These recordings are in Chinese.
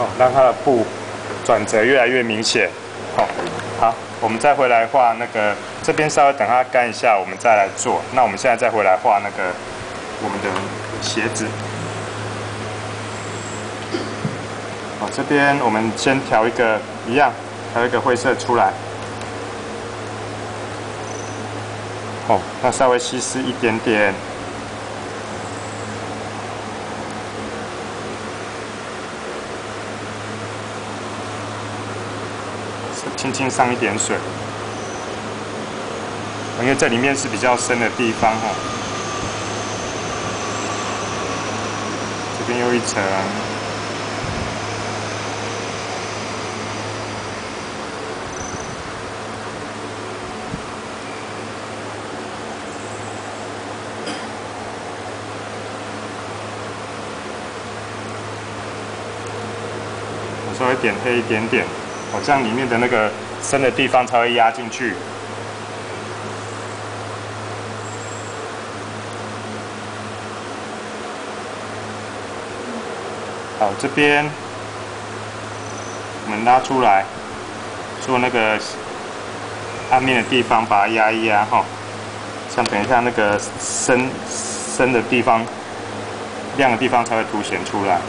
哦，让它的布转折越来越明显。好，好，我们再回来画那个这边稍微等它干一下，我们再来做。那我们现在再回来画那个我们的鞋子。好，这边我们先调一个一样，调一个灰色出来。哦，那稍微稀释一点点。轻轻上一点水，因为这里面是比较深的地方哈。这边又一层，稍微点黑一点点。哦，这样里面的那个深的地方才会压进去。好，这边我们拉出来，做那个暗面的地方，把它压一压哈。像等一下那个深深的地方、亮的地方才会凸显出来。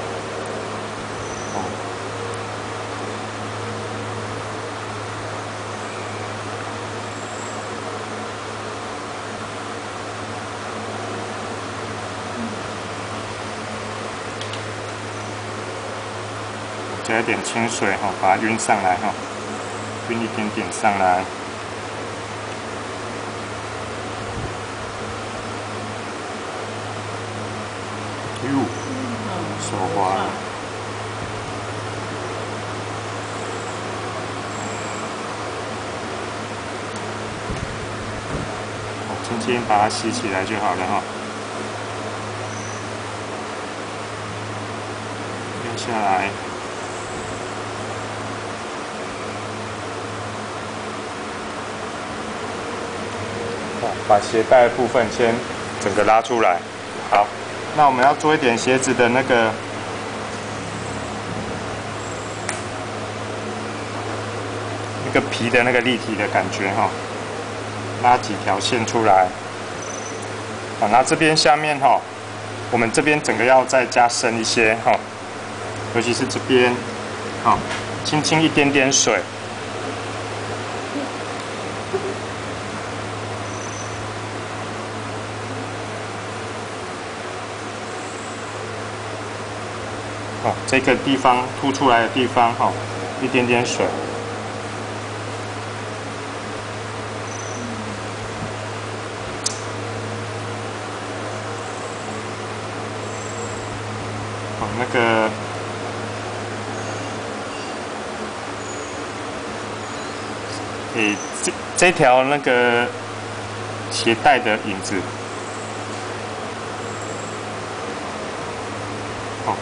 加一点清水哈，把它晕上来哈，晕一点点上来。哟，手滑。轻轻把它吸起来就好了哈。下来。把鞋带部分先整个拉出来。好，那我们要做一点鞋子的那个那个皮的那个立体的感觉哈，拉几条线出来。好，那这边下面哈，我们这边整个要再加深一些哈，尤其是这边，好，轻轻一点点水。哦，这个地方凸出来的地方，哈，一点点水。哦，那个，诶，这这条那个鞋带的影子。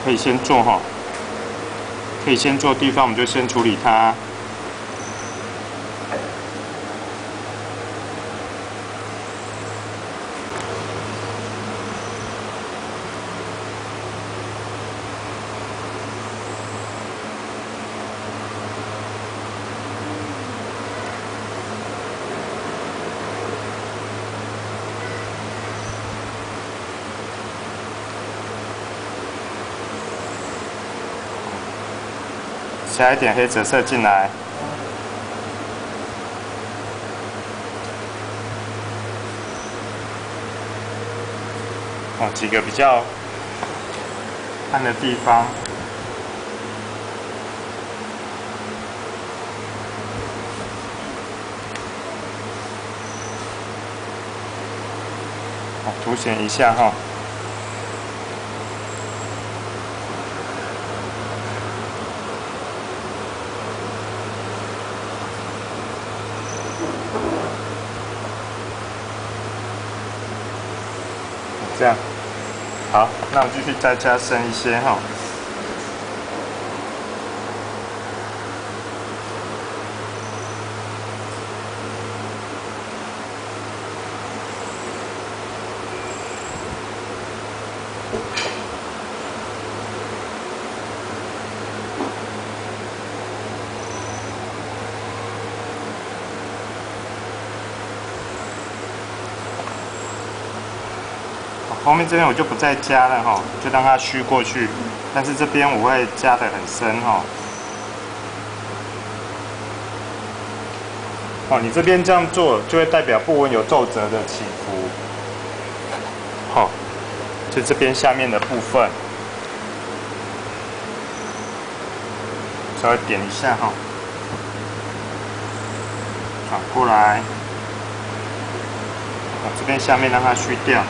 可以先做哈，可以先做地方，我们就先处理它。加一点黑紫色进来，哦，几个比较暗的地方，凸显一下哈。这样，好，那我继续再加深一些哈。后面这边我就不再加了哈，就让它虚过去。但是这边我会加的很深哈。哦，你这边这样做，就会代表布纹有皱褶的起伏。好，就这边下面的部分，稍微点一下哈，转过来，把这边下面让它虚掉。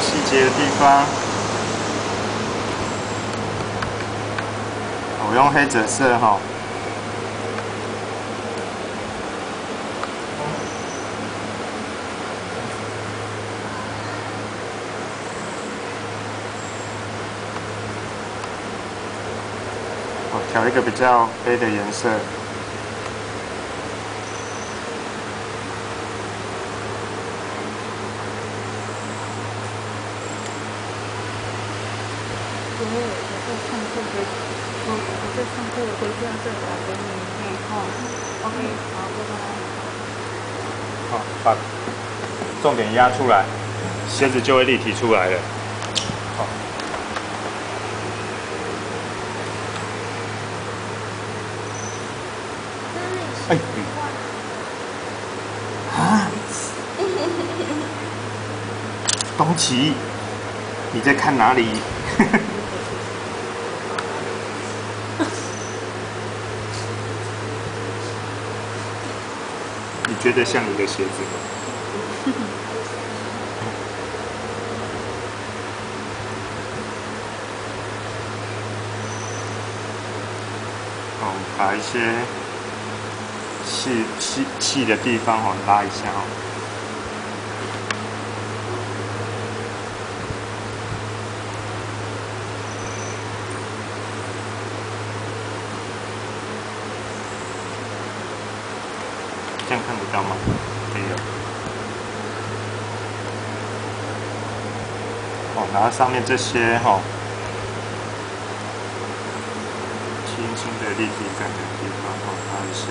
细节的地方。我用黑紫色哈，我调一个比较黑的颜色。这上课回家再打给你，嘿，好，OK，好，拜拜。好，把重点压出来，鞋子就会立体出来了。好。哎，啊！东奇，你在看哪里？你觉得像你的鞋子吗？好，把一些细细细的地方哦拉一下哦。这样看得到吗？没有。哦，然后上面这些哈，轻的立体感的地方，哦，看一下。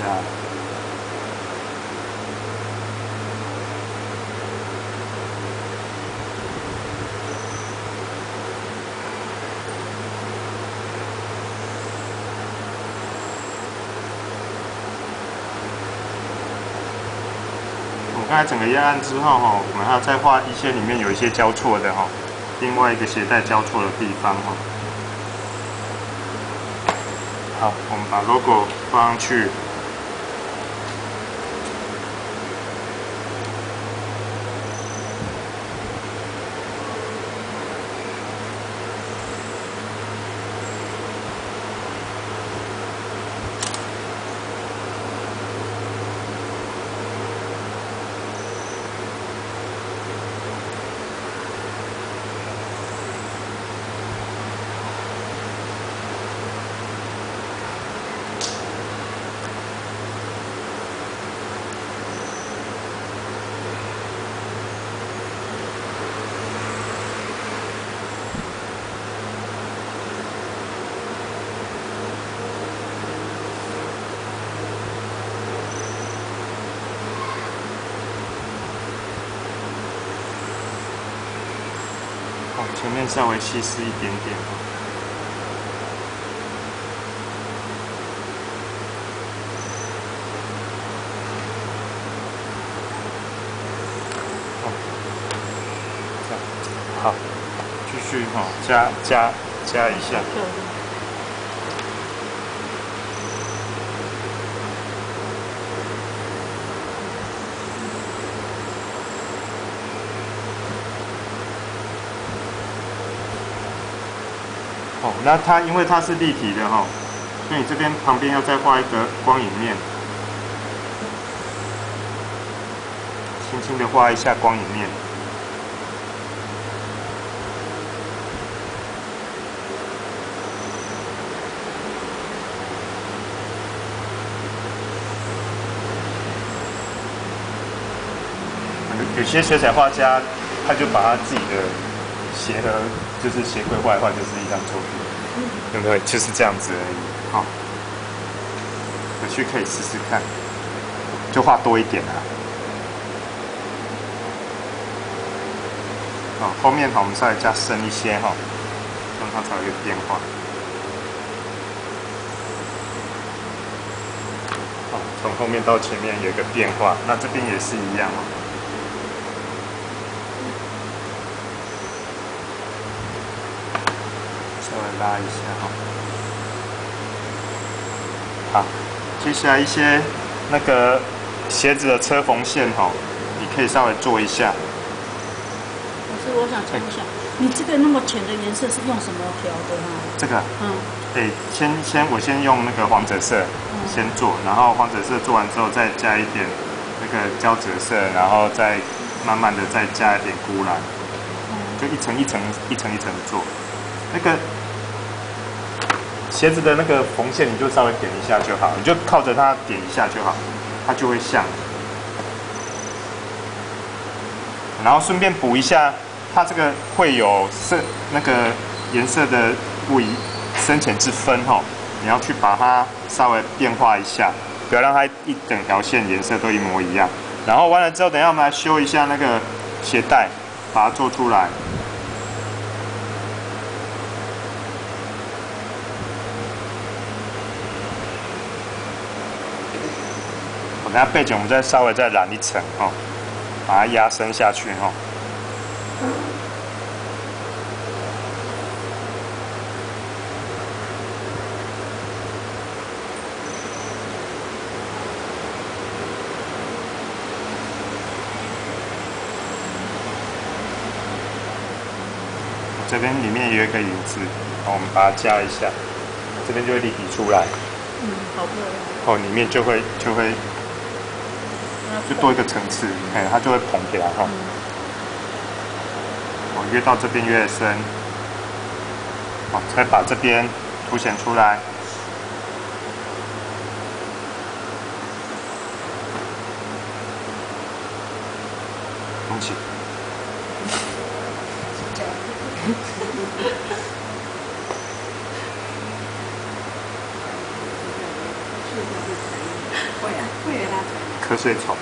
刚才整个压暗之后哈，我们还要再画一些里面有一些交错的哈，另外一个鞋带交错的地方哈。好，我们把 logo 放上去。前面稍微稀释一点点好，继续哈，加加加一下。哦，那它因为它是立体的哈，所以你这边旁边要再画一个光影面，轻轻的画一下光影面。有些水彩画家，他就把他自己的鞋盒。就是鞋柜外画就是一张作品，有没有？就是这样子而已。好，回去可以试试看。就画多一点啊。哦，后面好我们稍微加深一些哈，让它才有变化。哦，从后面到前面有一个变化，那这边也是一样哦。稍微拉一下哈。好，接下来一些那个鞋子的车缝线哈，你可以稍微做一下。老师，我想请问一下，你这个那么浅的颜色是用什么调的呢？这个，嗯，对，先先我先用那个黄赭色先做，然后黄赭色做完之后再加一点那个胶赭色，然后再慢慢的再加一点钴蓝，就一层一层一层一层做。那个鞋子的那个缝线，你就稍微点一下就好，你就靠着它点一下就好，它就会像。然后顺便补一下，它这个会有色那个颜色的不一深浅之分哈，你要去把它稍微变化一下，不要让它一整条线颜色都一模一样。然后完了之后，等下我们来修一下那个鞋带，把它做出来。我等下背景我们再稍微再染一层哈。把它压深下去哈。这边里面有一个影子，我们把它加一下，这边就会立体出来。嗯，好漂亮。哦，里面就会就会。就多一个层次，哎，它就会蓬起来哈。哦，越到这边越深，哦，再把这边凸显出来。隆起。会啊，会拉瞌睡虫。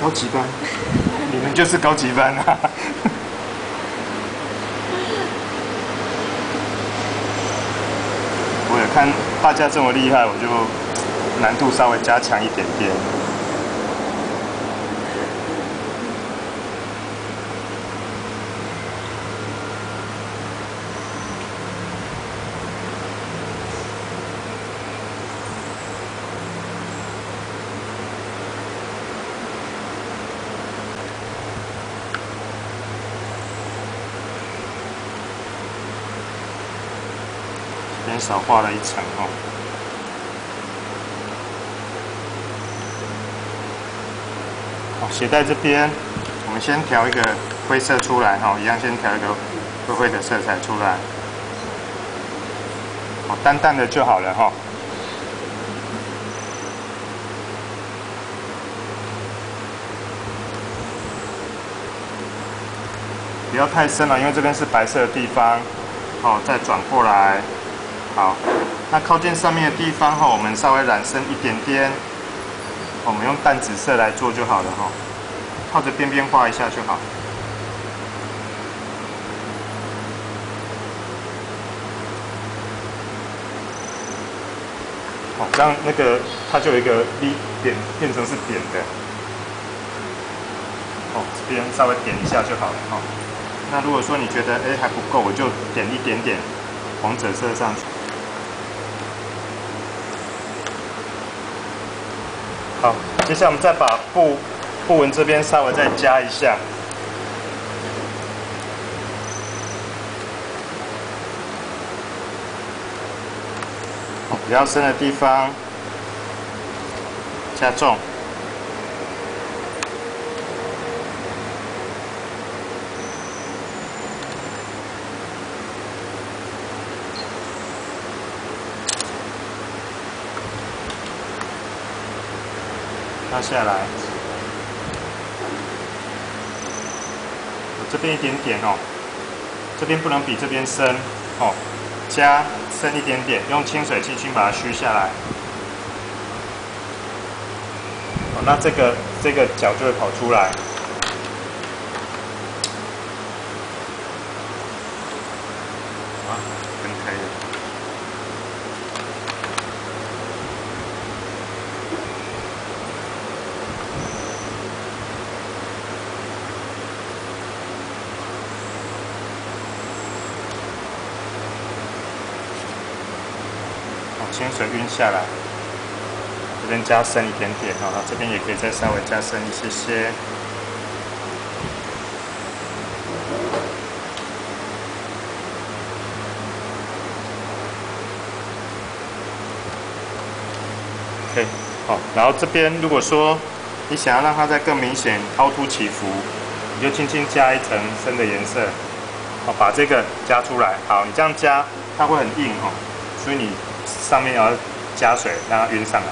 高级班，你们就是高级班啊！我也看大家这么厉害，我就难度稍微加强一点点。少画了一层哦。好，鞋带这边，我们先调一个灰色出来哈，一样先调一个灰灰的色彩出来。好，淡淡的就好了哈。不要太深了，因为这边是白色的地方。好，再转过来。好，那靠近上面的地方哈，我们稍微染深一点点，我们用淡紫色来做就好了哈，靠着边边画一下就好。好，这样那个它就有一个立点，变成是点的。哦，这边稍微点一下就好了哈。那如果说你觉得哎还不够，我就点一点点黄赭色上去。好，接下来我们再把布布纹这边稍微再加一下，比较深的地方加重。下来，这边一点点哦，这边不能比这边深哦，加深一点点，用清水轻轻把它虚下来。哦，那这个这个角就会跑出来。啊，分开了。清水晕下来，这边加深一点点哈，这边也可以再稍微加深一些些。OK，好，然后这边如果说你想要让它再更明显凹凸起伏，你就轻轻加一层深的颜色，好，把这个加出来。好，你这样加它会很硬哦，所以你。上面要加水，让它晕上来。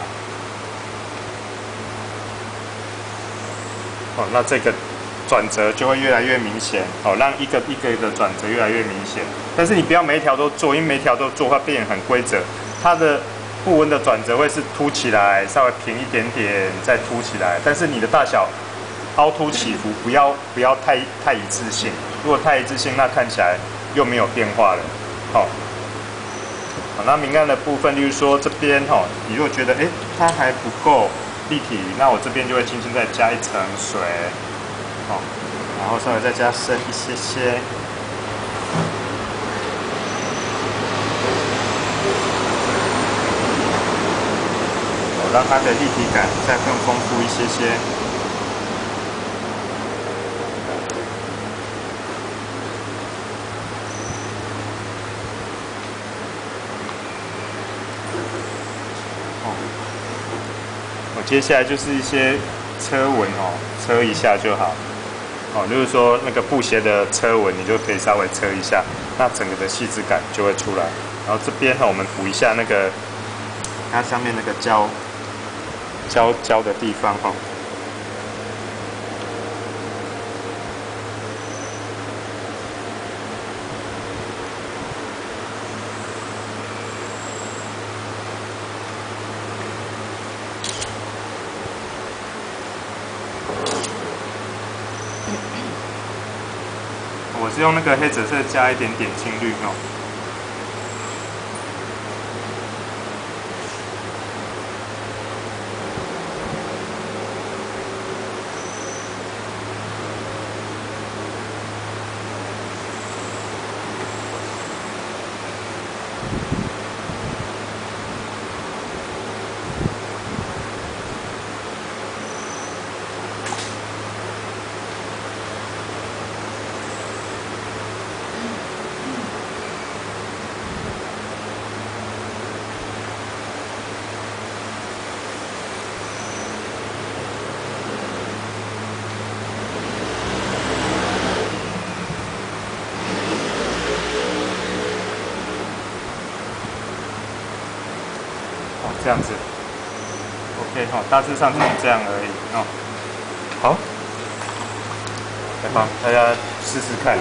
哦，那这个转折就会越来越明显。哦，让一个一个的转折越来越明显。但是你不要每一条都做，因为每一条都做会变很规则。它的不纹的转折会是凸起来，稍微平一点点，再凸起来。但是你的大小凹凸起伏不要不要太太一致性。如果太一致性，那看起来又没有变化了。好，那明暗的部分，例如说这边哈，你如果觉得哎它还不够立体，那我这边就会轻轻再加一层水，好，然后稍微再加深一些些，让它的立体感再更丰富一些些。接下来就是一些车纹哦，车一下就好。哦，就是说那个布鞋的车纹，你就可以稍微车一下，那整个的细致感就会出来。然后这边呢，我们补一下那个它上面那个胶胶胶的地方哈。是用那个黑紫色加一点点青绿哦。这样子，OK 哈，大致上就是这样而已哦。好，来帮大家试试看。